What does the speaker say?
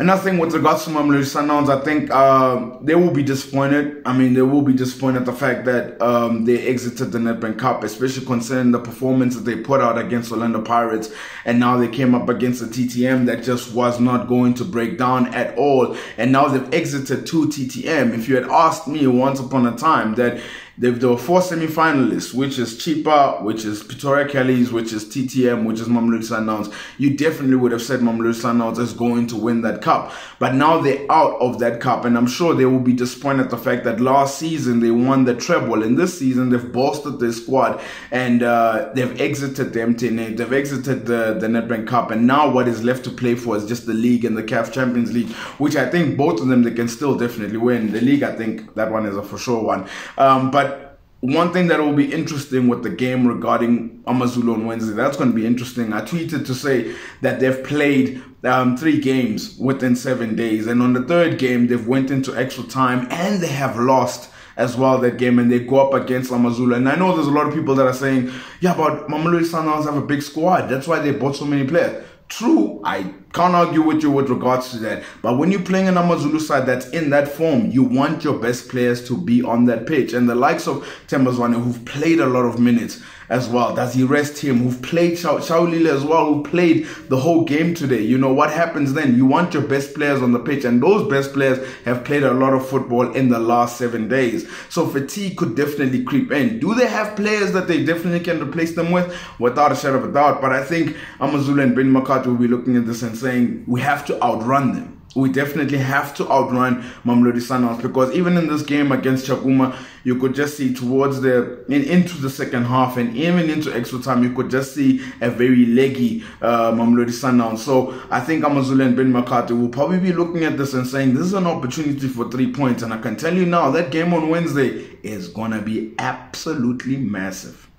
And I think with regards to Mamelodi Sundowns, I think uh, they will be disappointed. I mean, they will be disappointed at the fact that um, they exited the Nedbank Cup, especially considering the performance that they put out against Orlando Pirates, and now they came up against a TTM that just was not going to break down at all. And now they've exited to TTM. If you had asked me once upon a time that there were four semi-finalists, which is Chippa, which is Pretoria Callies, which is TTM, which is Mamelodi Sundowns. You definitely would have said Mamelodi Sundowns is going to win that cup. But now they're out of that cup, and I'm sure they will be disappointed at the fact that last season they won the treble, and this season they've bolstered their squad and uh, they've exited the MTN, they've exited the, the Nedbank Cup, and now what is left to play for is just the league and the CAF Champions League, which I think both of them they can still definitely win. The league, I think that one is a for sure one. Um, but one thing that will be interesting with the game regarding Amazulu on Wednesday, that's going to be interesting. I tweeted to say that they've played um, three games within seven days. And on the third game, they've went into extra time and they have lost as well that game and they go up against Amazulu. And I know there's a lot of people that are saying, yeah, but Mamelodi Sundowns have a big squad. That's why they bought so many players. True, I can't argue with you with regards to that. But when you're playing an Amazulu side that's in that form, you want your best players to be on that pitch. And the likes of Themba Zwane, who've played a lot of minutes as well, does he rest him? Who've played Shalulile as well, who played the whole game today. You know what happens then? You want your best players on the pitch, and those best players have played a lot of football in the last seven days. So fatigue could definitely creep in. Do they have players that they definitely can replace them with? Without a shadow of a doubt. But I think Amazulu and Ben McCarthy will be looking at this and saying we have to outrun them. We definitely have to outrun Mamelodi Sundowns because even in this game against Tshakhuma, you could just see towards the in, into the second half and even into extra time, you could just see a very leggy uh, Mamelodi Sundowns. So I think Amazulu and Ben McCarthy will probably be looking at this and saying this is an opportunity for three points. And I can tell you now that game on Wednesday is gonna be absolutely massive.